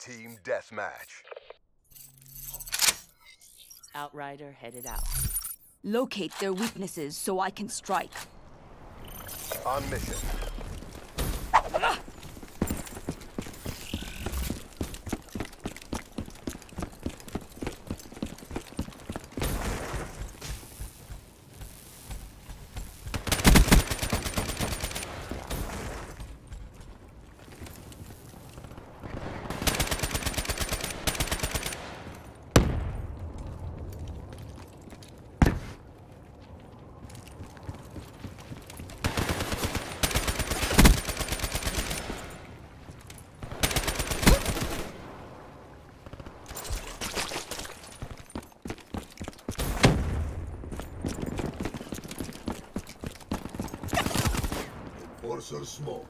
Team deathmatch. Outrider headed out. Locate their weaknesses so I can strike. On mission. Enforcer smoke.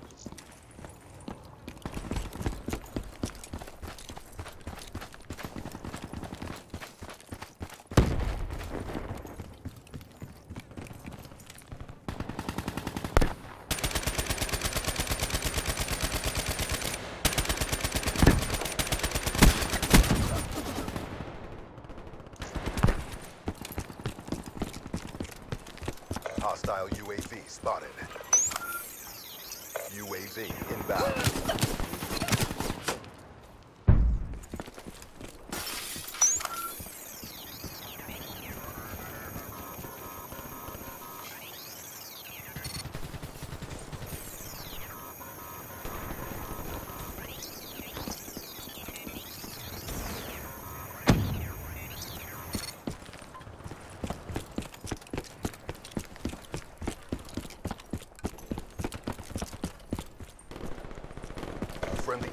Hostile UAV spotted. UAV inbound.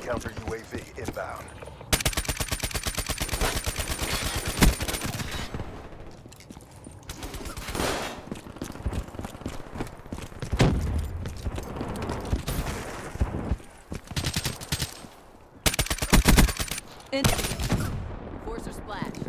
Counter UAV inbound. In Forcer splash.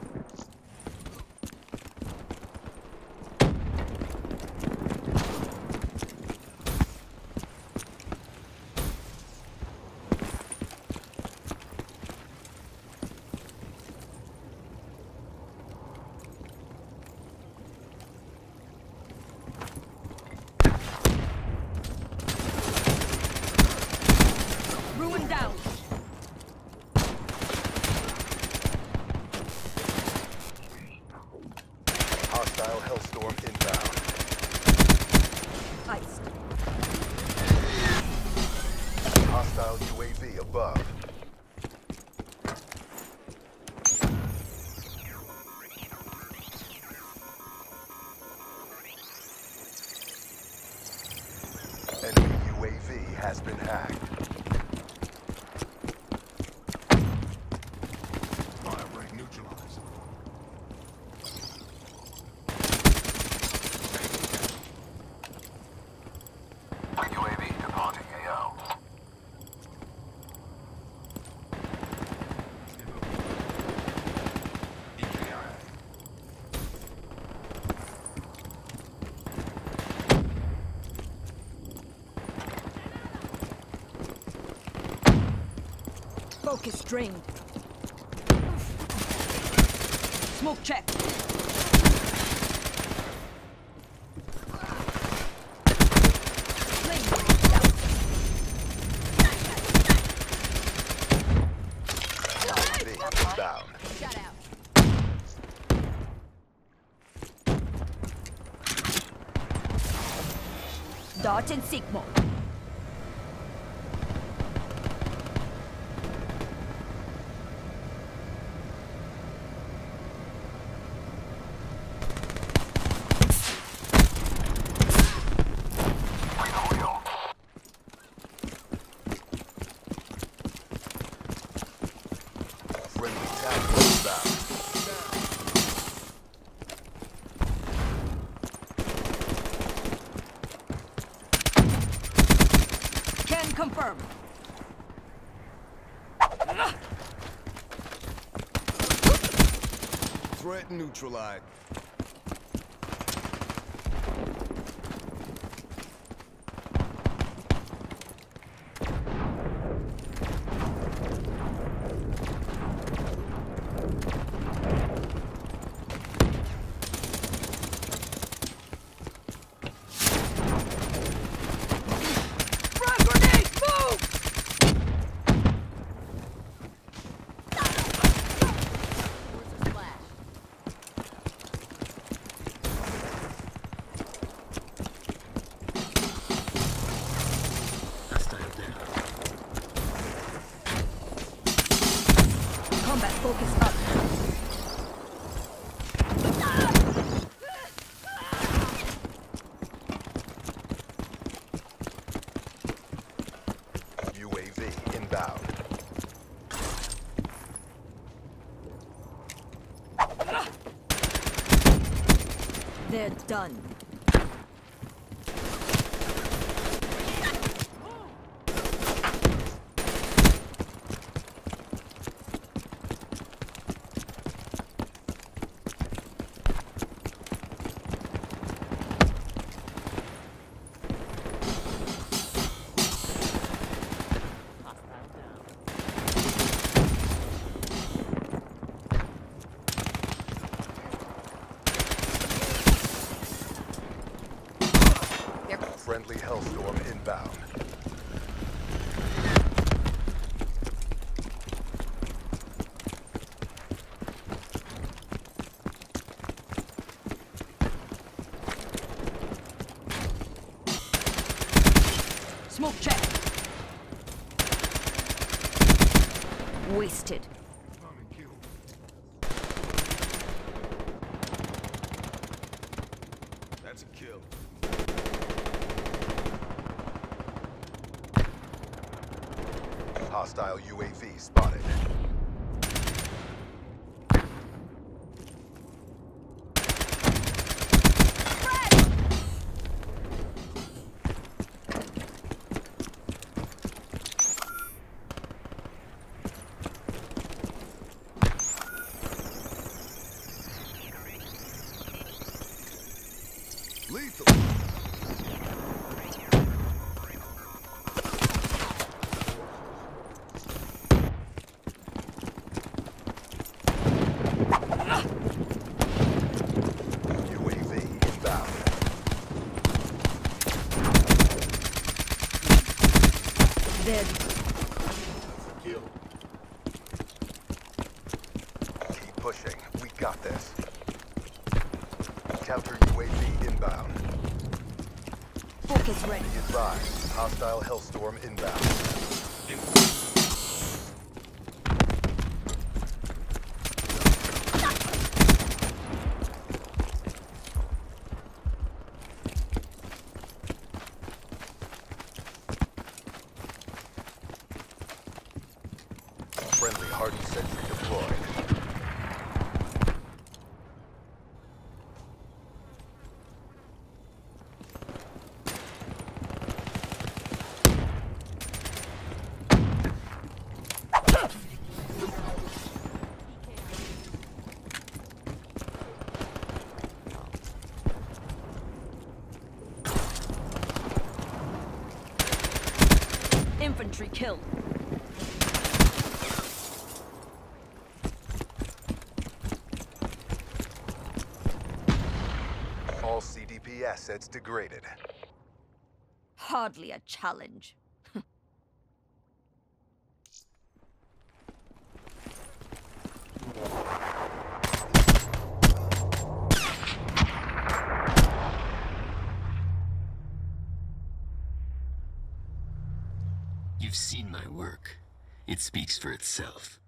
ruin down. Hostile Hellstorm inbound. Iced. Hostile UAV above. Focus drained. Smoke check. Dart and Sigma. Friendly tactical inbound. Can confirm. Threat neutralized. Focus up. UAV inbound. They're done. Hostile down. They're Friendly Hellstorm inbound. Smoke check. Wasted. That's a kill. Hostile UAV spotted. Lethal. UAV inbound. They're Kill. Keep pushing. We got this. Counter UAV inbound. focus ready. Be advised. Hostile Hellstorm inbound. Infantry killed. All CDP assets degraded. Hardly a challenge. Seen my work. It speaks for itself.